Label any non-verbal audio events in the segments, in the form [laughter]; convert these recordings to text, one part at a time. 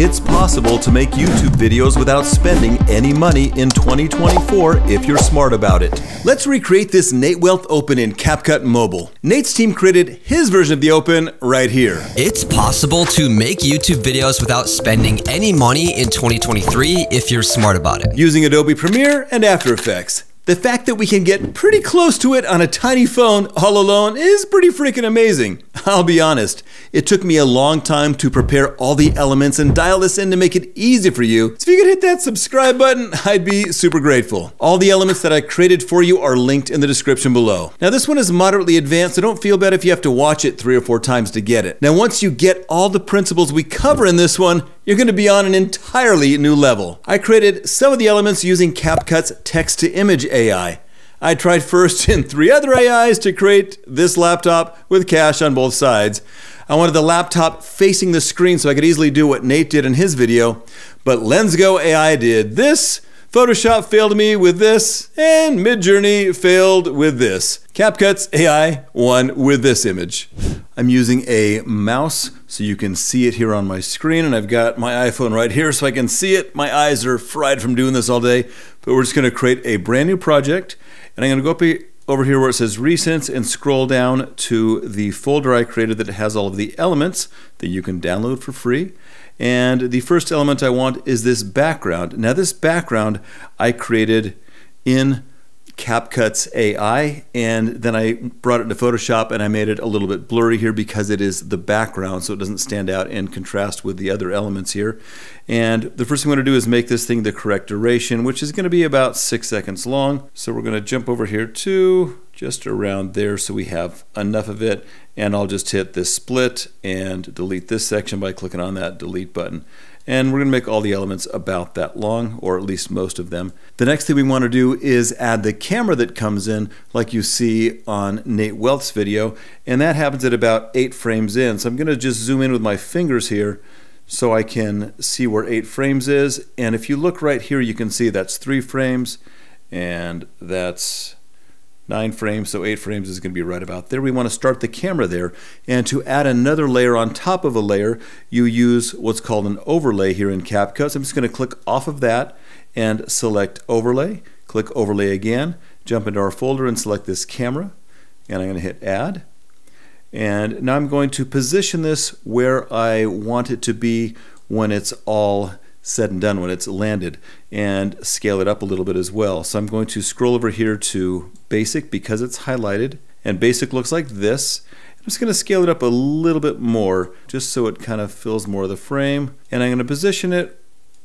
It's possible to make YouTube videos without spending any money in 2024 if you're smart about it. Let's recreate this Nate Wealth Open in CapCut Mobile. Nate's team created his version of the Open right here. It's possible to make YouTube videos without spending any money in 2023 if you're smart about it. Using Adobe Premiere and After Effects. The fact that we can get pretty close to it on a tiny phone all alone is pretty freaking amazing. [laughs] I'll be honest, it took me a long time to prepare all the elements and dial this in to make it easy for you. So if you could hit that subscribe button, I'd be super grateful. All the elements that I created for you are linked in the description below. Now this one is moderately advanced, so don't feel bad if you have to watch it three or four times to get it. Now once you get all the principles we cover in this one, you're going to be on an entirely new level. I created some of the elements using CapCut's text to image AI. I tried first [laughs] in three other AIs to create this laptop with cash on both sides. I wanted the laptop facing the screen so I could easily do what Nate did in his video, but LensGo AI did this, Photoshop failed me with this, and Midjourney failed with this. CapCut's AI won with this image. I'm using a mouse so you can see it here on my screen, and I've got my iPhone right here so I can see it. My eyes are fried from doing this all day, but we're just gonna create a brand new project, and I'm gonna go up over here where it says recents and scroll down to the folder I created that has all of the elements that you can download for free. And the first element I want is this background. Now this background I created in CapCut's AI and then I brought it into Photoshop and I made it a little bit blurry here because it is the background so it doesn't stand out in contrast with the other elements here. And the first thing I'm gonna do is make this thing the correct duration which is going to be about six seconds long. So we're going to jump over here to just around there so we have enough of it and I'll just hit this split and delete this section by clicking on that delete button. And we're going to make all the elements about that long, or at least most of them. The next thing we want to do is add the camera that comes in, like you see on Nate Wealth's video, and that happens at about eight frames in. So I'm going to just zoom in with my fingers here so I can see where eight frames is. And if you look right here, you can see that's three frames, and that's nine frames, so eight frames is going to be right about there. We want to start the camera there. And to add another layer on top of a layer, you use what's called an overlay here in CapCut. So I'm just going to click off of that and select overlay. Click overlay again, jump into our folder and select this camera. And I'm going to hit add. And now I'm going to position this where I want it to be when it's all said and done when it's landed and scale it up a little bit as well. So I'm going to scroll over here to basic because it's highlighted and basic looks like this. I'm just going to scale it up a little bit more just so it kind of fills more of the frame and I'm going to position it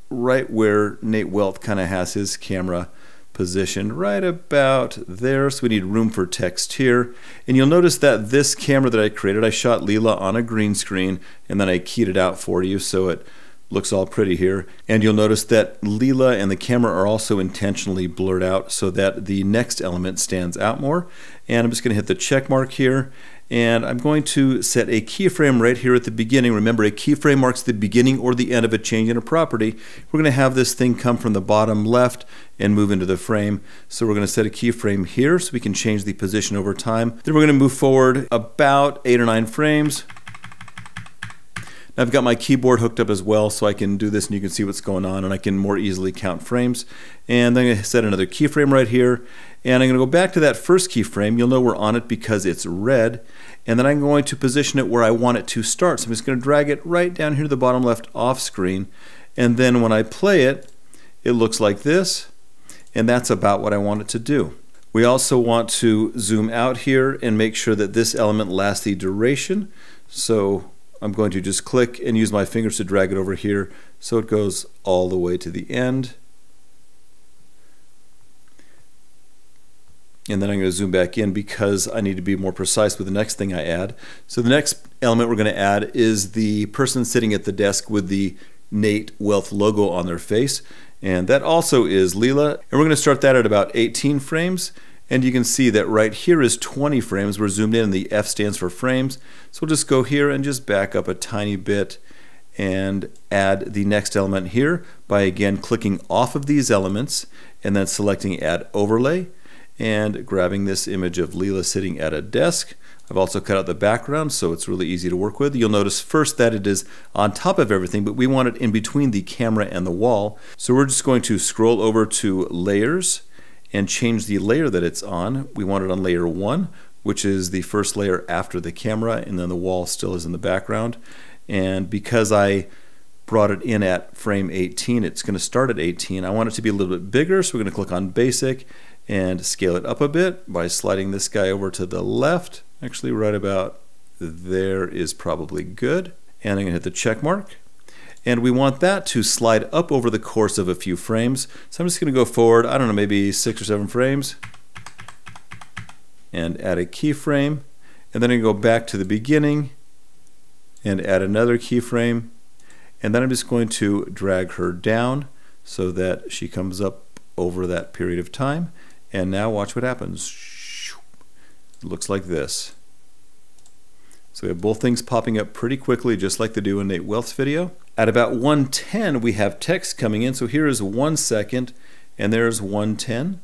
right where Nate Wealth kind of has his camera positioned right about there so we need room for text here and you'll notice that this camera that I created I shot Leela on a green screen and then I keyed it out for you so it looks all pretty here. And you'll notice that Leela and the camera are also intentionally blurred out so that the next element stands out more. And I'm just going to hit the check mark here. And I'm going to set a keyframe right here at the beginning. Remember, a keyframe marks the beginning or the end of a change in a property. We're going to have this thing come from the bottom left and move into the frame. So we're going to set a keyframe here so we can change the position over time. Then we're going to move forward about eight or nine frames. I've got my keyboard hooked up as well so I can do this and you can see what's going on and I can more easily count frames. And then to set another keyframe right here and I'm going to go back to that first keyframe. You'll know we're on it because it's red. And then I'm going to position it where I want it to start. So I'm just going to drag it right down here to the bottom left off screen. And then when I play it, it looks like this. And that's about what I want it to do. We also want to zoom out here and make sure that this element lasts the duration. So I'm going to just click and use my fingers to drag it over here so it goes all the way to the end. And then I'm going to zoom back in because I need to be more precise with the next thing I add. So the next element we're going to add is the person sitting at the desk with the Nate Wealth logo on their face. And that also is Leela. And we're going to start that at about 18 frames. And you can see that right here is 20 frames. We're zoomed in the F stands for frames. So we'll just go here and just back up a tiny bit and add the next element here by again clicking off of these elements and then selecting add overlay and grabbing this image of Leela sitting at a desk. I've also cut out the background so it's really easy to work with. You'll notice first that it is on top of everything, but we want it in between the camera and the wall. So we're just going to scroll over to layers and change the layer that it's on. We want it on layer one, which is the first layer after the camera, and then the wall still is in the background. And because I brought it in at frame 18, it's going to start at 18. I want it to be a little bit bigger, so we're going to click on basic and scale it up a bit by sliding this guy over to the left Actually, right about there is probably good. And I'm to hit the check mark. And we want that to slide up over the course of a few frames. So I'm just going to go forward, I don't know, maybe six or seven frames. And add a keyframe. And then I go back to the beginning and add another keyframe. And then I'm just going to drag her down so that she comes up over that period of time. And now watch what happens looks like this. So we have both things popping up pretty quickly, just like they do in Nate Wealth's video. At about 110, we have text coming in. So here is one second, and there's 110.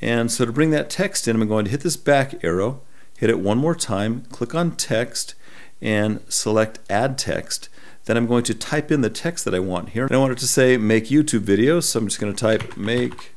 And so to bring that text in, I'm going to hit this back arrow, hit it one more time, click on text, and select add text. Then I'm going to type in the text that I want here. And I want it to say make YouTube videos. So I'm just going to type make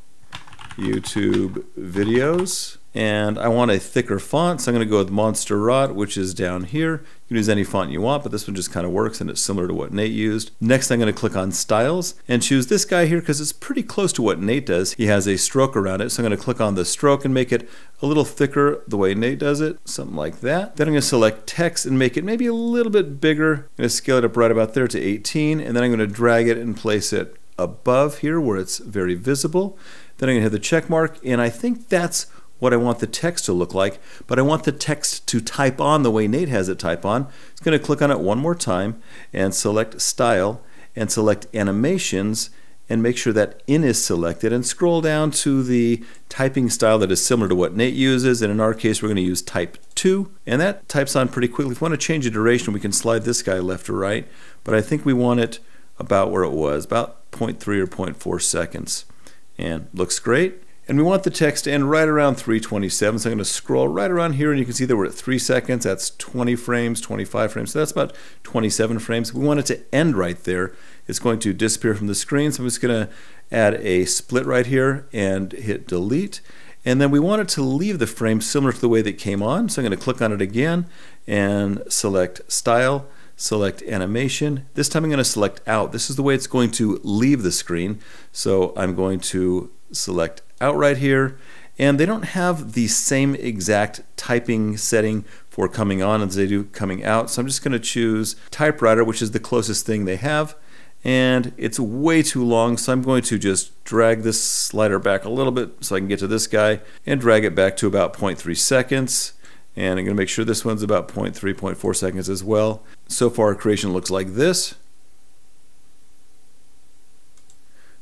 YouTube videos and I want a thicker font, so I'm going to go with Montserrat, which is down here. You can use any font you want, but this one just kind of works and it's similar to what Nate used. Next, I'm going to click on Styles and choose this guy here because it's pretty close to what Nate does. He has a stroke around it, so I'm going to click on the stroke and make it a little thicker the way Nate does it, something like that. Then I'm going to select text and make it maybe a little bit bigger. I'm going to scale it up right about there to 18, and then I'm going to drag it and place it above here where it's very visible. Then I'm going to hit the check mark, and I think that's what I want the text to look like, but I want the text to type on the way Nate has it type on. It's going to click on it one more time and select Style and select Animations and make sure that in is selected and scroll down to the typing style that is similar to what Nate uses and in our case we're going to use type 2 and that types on pretty quickly. If we want to change the duration we can slide this guy left or right but I think we want it about where it was about 0.3 or 0.4 seconds and looks great and we want the text to end right around 327. So I'm going to scroll right around here and you can see that we're at 3 seconds. That's 20 frames, 25 frames. So that's about 27 frames. We want it to end right there. It's going to disappear from the screen. So I'm just going to add a split right here and hit delete. And then we want it to leave the frame similar to the way that came on. So I'm going to click on it again and select Style, select Animation. This time I'm going to select Out. This is the way it's going to leave the screen. So I'm going to select out right here and they don't have the same exact typing setting for coming on as they do coming out. So I'm just going to choose typewriter which is the closest thing they have and it's way too long so I'm going to just drag this slider back a little bit so I can get to this guy and drag it back to about 0.3 seconds and I'm going to make sure this one's about 0.3 0.4 seconds as well. So far our creation looks like this.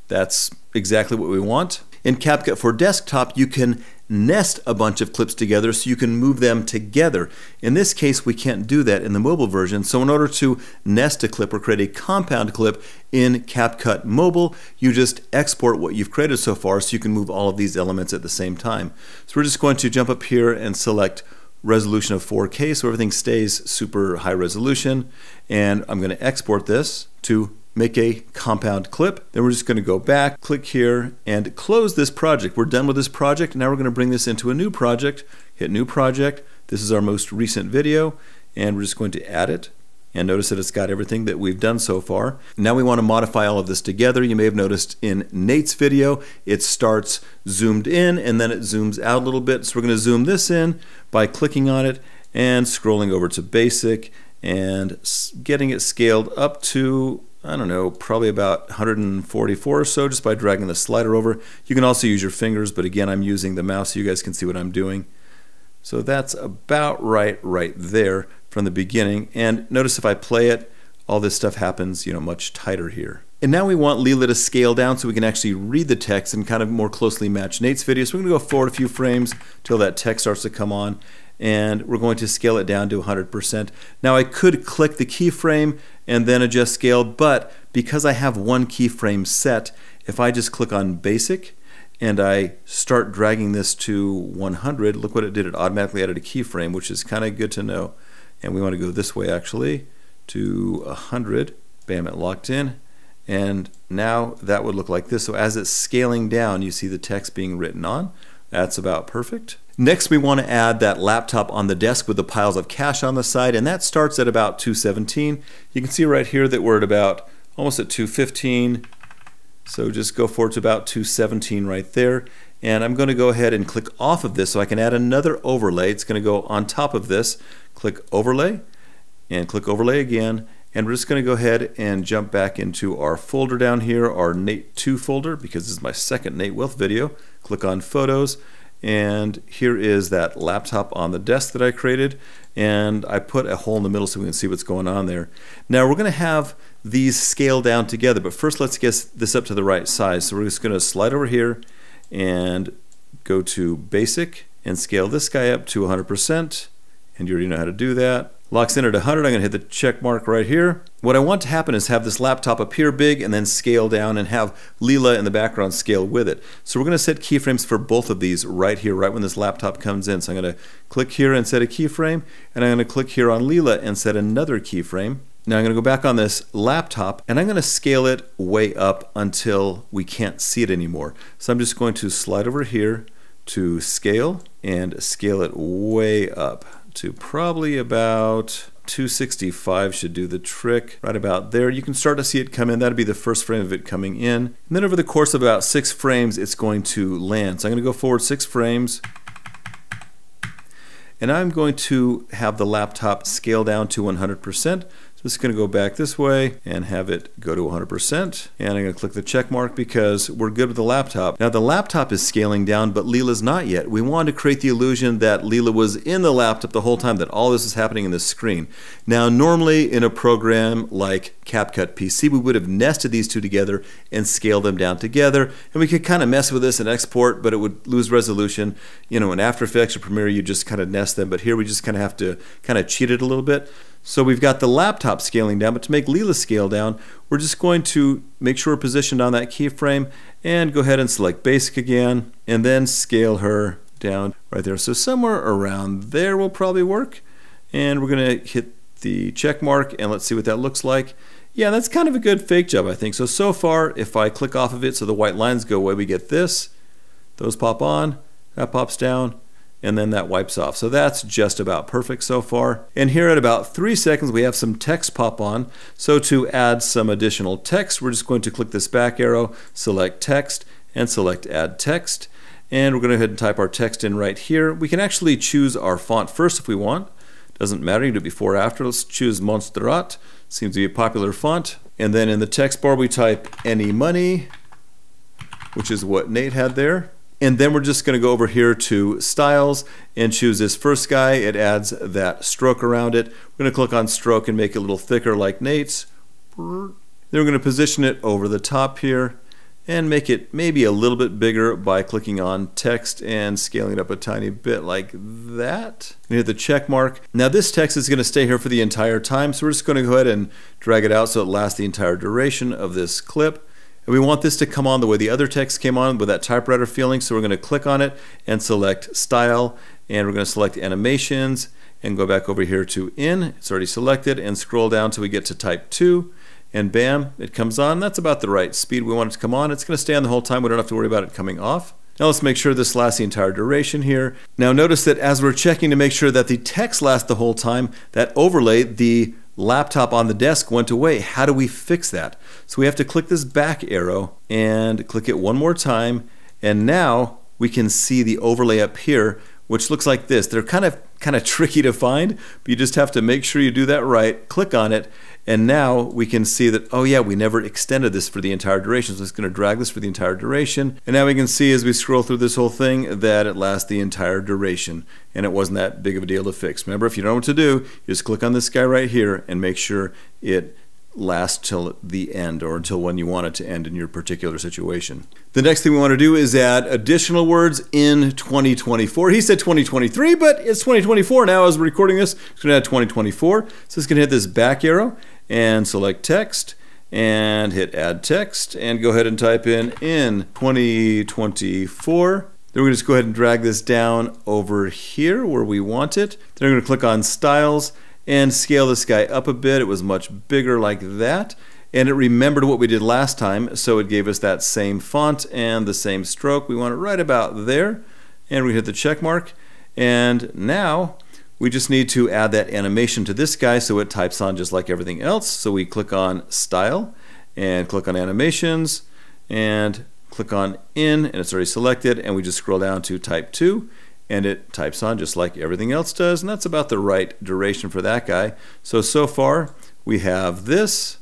That's exactly what we want in CapCut for Desktop, you can nest a bunch of clips together so you can move them together. In this case, we can't do that in the mobile version. So in order to nest a clip or create a compound clip in CapCut Mobile, you just export what you've created so far so you can move all of these elements at the same time. So we're just going to jump up here and select resolution of 4K so everything stays super high resolution. And I'm going to export this to make a compound clip. Then we're just going to go back, click here, and close this project. We're done with this project. Now we're going to bring this into a new project. Hit New Project. This is our most recent video, and we're just going to add it. And notice that it's got everything that we've done so far. Now we want to modify all of this together. You may have noticed in Nate's video, it starts zoomed in and then it zooms out a little bit. So we're going to zoom this in by clicking on it and scrolling over to basic and getting it scaled up to I don't know, probably about 144 or so just by dragging the slider over. You can also use your fingers, but again, I'm using the mouse so you guys can see what I'm doing. So that's about right right there from the beginning. And notice if I play it, all this stuff happens, you know, much tighter here. And now we want Leela to scale down so we can actually read the text and kind of more closely match Nate's video. So we're going to go forward a few frames till that text starts to come on and we're going to scale it down to 100%. Now I could click the keyframe and then adjust scale, but because I have one keyframe set, if I just click on basic and I start dragging this to 100, look what it did. It automatically added a keyframe, which is kind of good to know. And we want to go this way actually to 100. Bam, it locked in. And now that would look like this. So as it's scaling down, you see the text being written on. That's about perfect. Next, we want to add that laptop on the desk with the piles of cash on the side, and that starts at about 217. You can see right here that we're at about almost at 215. So just go forward to about 217 right there. And I'm going to go ahead and click off of this so I can add another overlay. It's going to go on top of this. Click overlay and click overlay again. And we're just going to go ahead and jump back into our folder down here, our Nate 2 folder, because this is my second Nate Wealth video. Click on Photos, and here is that laptop on the desk that I created, and I put a hole in the middle so we can see what's going on there. Now we're going to have these scale down together, but first let's get this up to the right size. So we're just going to slide over here and go to Basic and scale this guy up to 100%, and you already know how to do that locks in at 100. I'm to hit the check mark right here. What I want to happen is have this laptop appear big and then scale down and have Leela in the background scale with it. So we're going to set keyframes for both of these right here, right when this laptop comes in. So I'm going to click here and set a keyframe, and I'm going to click here on Leela and set another keyframe. Now I'm to go back on this laptop and I'm going to scale it way up until we can't see it anymore. So I'm just going to slide over here to scale and scale it way up to probably about 265 should do the trick right about there. You can start to see it come in. That'll be the first frame of it coming in. And then over the course of about six frames, it's going to land. So I'm going to go forward six frames. And I'm going to have the laptop scale down to 100%. It's going to go back this way and have it go to 100%. And I'm going to click the check mark because we're good with the laptop. Now the laptop is scaling down, but Leela's not yet. We wanted to create the illusion that Leela was in the laptop the whole time, that all this is happening in the screen. Now normally in a program like CapCut PC, we would have nested these two together and scaled them down together. And we could kind of mess with this and export, but it would lose resolution. You know, in After Effects or Premiere, you just kind of nest them, but here we just kind of have to kind of cheat it a little bit. So we've got the laptop scaling down, but to make Leela scale down, we're just going to make sure we're positioned on that keyframe and go ahead and select basic again and then scale her down right there. So somewhere around there will probably work. And we're gonna hit the check mark and let's see what that looks like. Yeah, that's kind of a good fake job, I think. So, so far, if I click off of it so the white lines go away, we get this. Those pop on, that pops down, and then that wipes off. So that's just about perfect so far. And here at about three seconds, we have some text pop on. So to add some additional text, we're just going to click this back arrow, select text, and select add text. And we're going to go ahead and type our text in right here. We can actually choose our font first if we want. Doesn't matter, you do it before or after. Let's choose Montserrat. Seems to be a popular font. And then in the text bar, we type any money, which is what Nate had there. And then we're just going to go over here to styles and choose this first guy. It adds that stroke around it. We're going to click on stroke and make it a little thicker like Nate's. Then we're going to position it over the top here and make it maybe a little bit bigger by clicking on text and scaling it up a tiny bit like that. And hit the check mark. Now this text is going to stay here for the entire time, so we're just going to go ahead and drag it out so it lasts the entire duration of this clip. And we want this to come on the way the other text came on with that typewriter feeling. So we're going to click on it and select Style. And we're going to select Animations and go back over here to In. It's already selected. And scroll down till we get to Type 2. And bam, it comes on. That's about the right speed we want it to come on. It's going to stay on the whole time. We don't have to worry about it coming off. Now let's make sure this lasts the entire duration here. Now notice that as we're checking to make sure that the text lasts the whole time, that overlay, the laptop on the desk went away. How do we fix that? So we have to click this back arrow and click it one more time. And now we can see the overlay up here, which looks like this. They're kind of kind of [laughs] tricky to find, but you just have to make sure you do that right. Click on it, and now we can see that, oh yeah, we never extended this for the entire duration. So it's going to drag this for the entire duration. And now we can see as we scroll through this whole thing that it lasts the entire duration. And it wasn't that big of a deal to fix. Remember, if you don't know what to do, just click on this guy right here and make sure it last till the end or until when you want it to end in your particular situation. The next thing we want to do is add additional words in 2024. He said 2023, but it's 2024 now as we're recording this. It's going to add 2024. So it's going to hit this back arrow and select text and hit add text and go ahead and type in in 2024. Then we're going to just go ahead and drag this down over here where we want it. Then we're going to click on styles and scale this guy up a bit. It was much bigger like that. And it remembered what we did last time, so it gave us that same font and the same stroke. We want it right about there. And we hit the check mark. And now we just need to add that animation to this guy so it types on just like everything else. So we click on Style and click on Animations and click on In and it's already selected and we just scroll down to Type 2 and it types on just like everything else does and that's about the right duration for that guy. So, so far we have this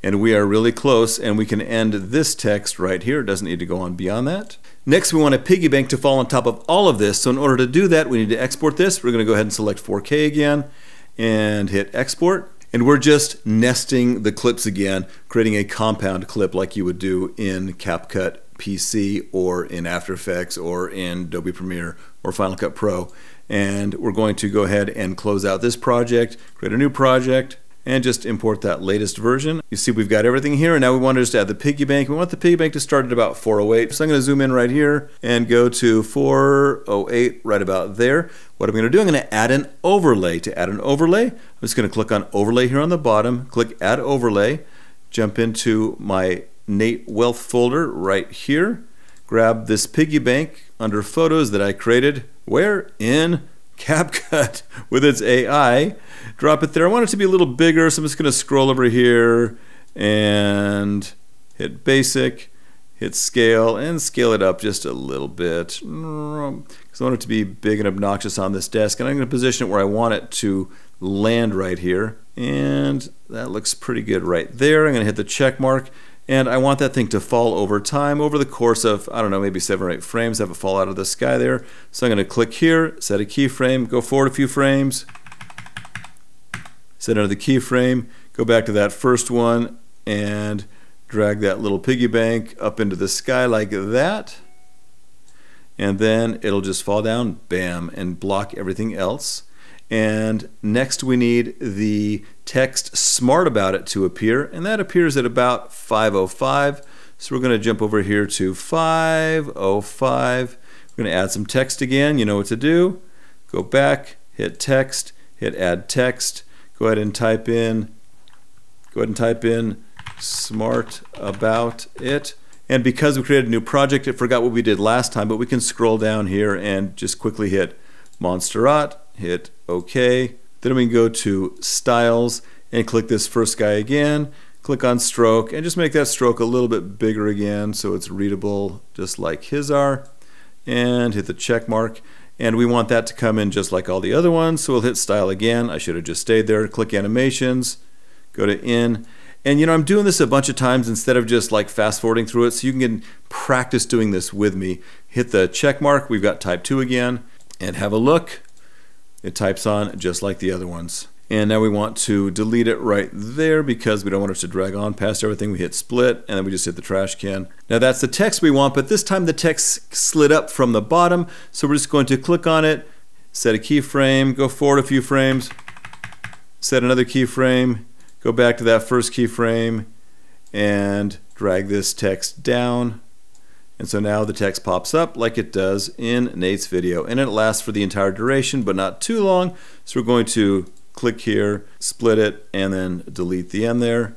and we are really close and we can end this text right here. It doesn't need to go on beyond that. Next, we want a piggy bank to fall on top of all of this. So in order to do that, we need to export this. We're going to go ahead and select 4K again and hit export. And we're just nesting the clips again, creating a compound clip like you would do in CapCut PC or in After Effects or in Adobe Premiere or Final Cut Pro. And we're going to go ahead and close out this project, create a new project, and just import that latest version. You see we've got everything here and now we want to just add the piggy bank. We want the piggy bank to start at about 408. So I'm going to zoom in right here and go to 408 right about there. What I'm going to do, I'm going to add an overlay. To add an overlay, I'm just going to click on overlay here on the bottom, click add overlay, jump into my Nate Wealth folder right here, grab this piggy bank under photos that I created, where? In CapCut [laughs] with its AI drop it there. I want it to be a little bigger, so I'm just going to scroll over here and hit basic, hit scale, and scale it up just a little bit. Because I want it to be big and obnoxious on this desk. And I'm going to position it where I want it to land right here. And that looks pretty good right there. I'm going to hit the check mark. And I want that thing to fall over time, over the course of, I don't know, maybe seven or eight frames, have it fall out of the sky there. So I'm going to click here, set a keyframe, go forward a few frames, set another keyframe, go back to that first one and drag that little piggy bank up into the sky like that. And then it'll just fall down, bam, and block everything else. And next we need the text smart about it to appear, and that appears at about 505. So we're going to jump over here to 505. We're going to add some text again. You know what to do. Go back, hit text, hit add text, go ahead and type in go ahead and type in smart about it and because we created a new project it forgot what we did last time but we can scroll down here and just quickly hit Montserrat hit OK then we can go to styles and click this first guy again click on stroke and just make that stroke a little bit bigger again so it's readable just like his are and hit the check mark and we want that to come in just like all the other ones. So we'll hit style again. I should have just stayed there. Click animations, go to in. And you know, I'm doing this a bunch of times instead of just like fast forwarding through it. So you can practice doing this with me. Hit the check mark. We've got type 2 again. And have a look. It types on just like the other ones. And now we want to delete it right there because we don't want it to drag on past everything. We hit split and then we just hit the trash can. Now that's the text we want, but this time the text slid up from the bottom. So we're just going to click on it, set a keyframe, go forward a few frames, set another keyframe, go back to that first keyframe and drag this text down. And so now the text pops up like it does in Nate's video. And it lasts for the entire duration, but not too long. So we're going to click here, split it, and then delete the end there.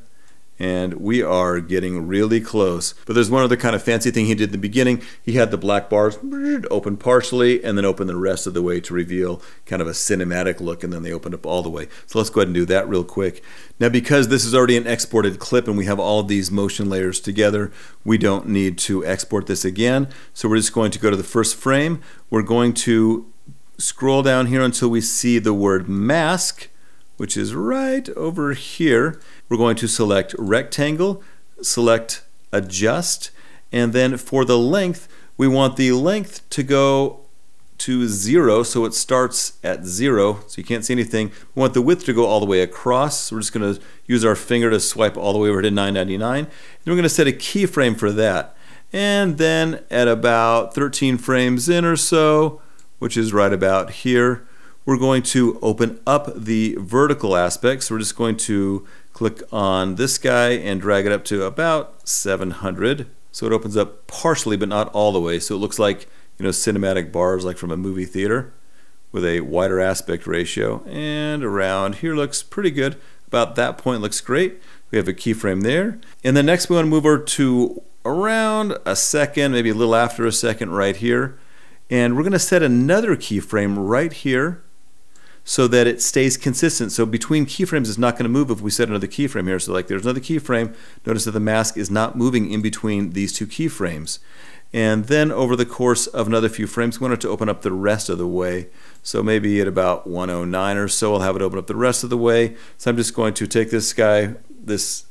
And we are getting really close. But there's one other kind of fancy thing he did in the beginning. He had the black bars open partially and then open the rest of the way to reveal kind of a cinematic look and then they opened up all the way. So let's go ahead and do that real quick. Now because this is already an exported clip and we have all these motion layers together, we don't need to export this again. So we're just going to go to the first frame. We're going to scroll down here until we see the word mask, which is right over here. We're going to select rectangle, select adjust, and then for the length, we want the length to go to zero, so it starts at zero, so you can't see anything. We want the width to go all the way across, so we're just going to use our finger to swipe all the way over to 999. And we're going to set a keyframe for that. And then at about 13 frames in or so, which is right about here, we're going to open up the vertical aspect. So we're just going to click on this guy and drag it up to about 700. So it opens up partially, but not all the way. So it looks like you know cinematic bars like from a movie theater with a wider aspect ratio. And around here looks pretty good. About that point looks great. We have a keyframe there. And then next we want to move over to around a second, maybe a little after a second right here. And we're going to set another keyframe right here so that it stays consistent. So between keyframes it's not going to move if we set another keyframe here. So like there's another keyframe. Notice that the mask is not moving in between these two keyframes. And then over the course of another few frames, we want it to open up the rest of the way. So maybe at about 109 or so, I'll have it open up the rest of the way. So I'm just going to take this guy, this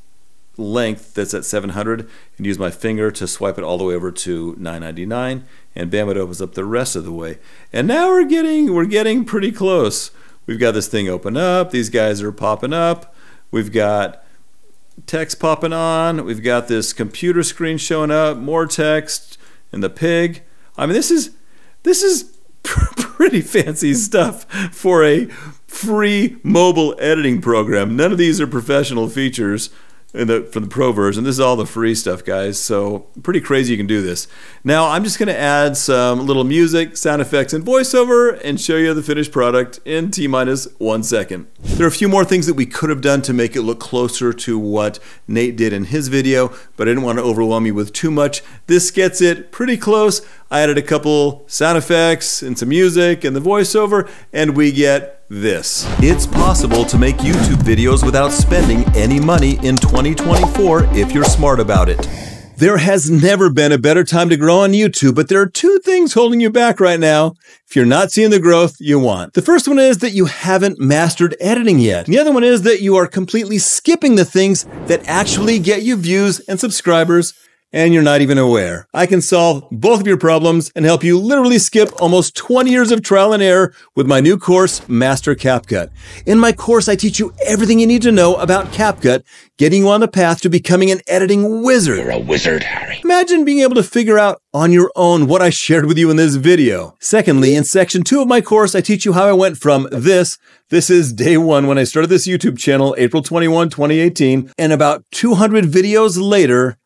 length that's at 700 and use my finger to swipe it all the way over to 999 and bam it opens up the rest of the way and now we're getting we're getting pretty close we've got this thing open up. These guys are popping up. We've got text popping on. We've got this computer screen showing up. More text and the pig. I mean this is this is [laughs] pretty fancy stuff for a free mobile editing program. None of these are professional features the from the pro version. This is all the free stuff, guys. So pretty crazy you can do this. Now I'm just going to add some little music, sound effects, and voiceover and show you the finished product in T minus one second. There are a few more things that we could have done to make it look closer to what Nate did in his video, but I didn't want to overwhelm you with too much. This gets it pretty close. I added a couple sound effects and some music and the voiceover, and we get this. It's possible to make YouTube videos without spending any money in 2024 if you're smart about it. There has never been a better time to grow on YouTube, but there are two things holding you back right now if you're not seeing the growth you want. The first one is that you haven't mastered editing yet. The other one is that you are completely skipping the things that actually get you views and subscribers and you're not even aware. I can solve both of your problems and help you literally skip almost 20 years of trial and error with my new course, Master CapCut. In my course, I teach you everything you need to know about CapCut, getting you on the path to becoming an editing wizard. You're a wizard, Harry. Imagine being able to figure out on your own what I shared with you in this video. Secondly, in section two of my course, I teach you how I went from this this is day one when I started this YouTube channel, April 21, 2018, and about 200 videos later,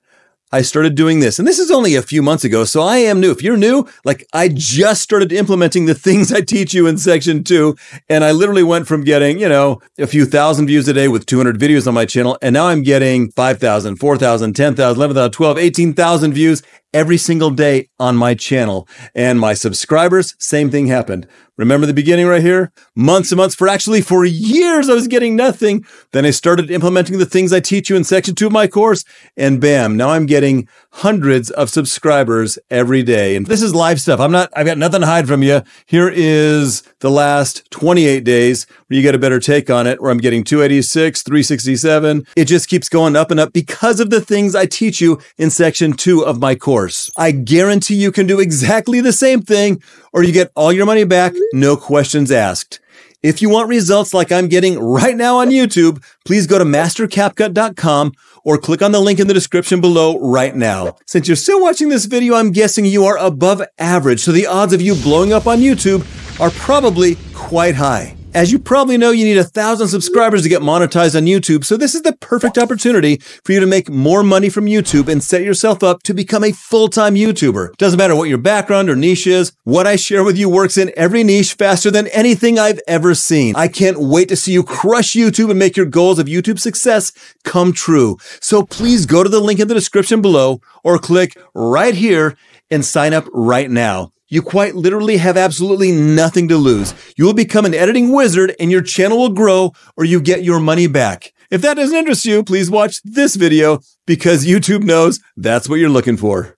I started doing this. And this is only a few months ago, so I am new. If you're new, like I just started implementing the [laughs] things I teach you in section two. And I literally went from getting, you know, a few thousand views a day with 200 videos on my channel. And now I'm getting 5,000, 4,000, 10,000, 11,000, 12, 18,000 views every single day on my channel. And my subscribers, same thing happened. Remember the beginning right here? Months and months for actually for years I was getting nothing. Then I started implementing the things I teach you in section two of my course and bam, now I'm getting hundreds of subscribers every day. And this is live stuff. I'm not, I've got nothing to hide from you. Here is the last 28 days you get a better take on it, where I'm getting 286, 367. It just keeps going up and up because of the things I teach you in section two of my course. I guarantee you can do exactly the same thing or you get all your money back, no questions asked. If you want results like I'm getting right now on YouTube, please go to mastercapcut.com or click on the link in the description below right now. Since you're still watching this video, I'm guessing you are above average, so the odds of you blowing up on YouTube are probably quite high. As you probably know, you need a thousand subscribers to get monetized on YouTube, so this is the perfect opportunity for you to make more money from YouTube and set yourself up to become a full-time YouTuber. Doesn't matter what your background or niche is, what I share with you works in every niche faster than anything I've ever seen. I can't wait to see you crush YouTube and make your goals of YouTube success come true. So please go to the link in the description below or click right here and sign up right now. You quite literally have absolutely nothing to lose. You will become an editing wizard and your channel will grow or you get your money back. If that doesn't interest you, please watch this video because YouTube knows that's what you're looking for.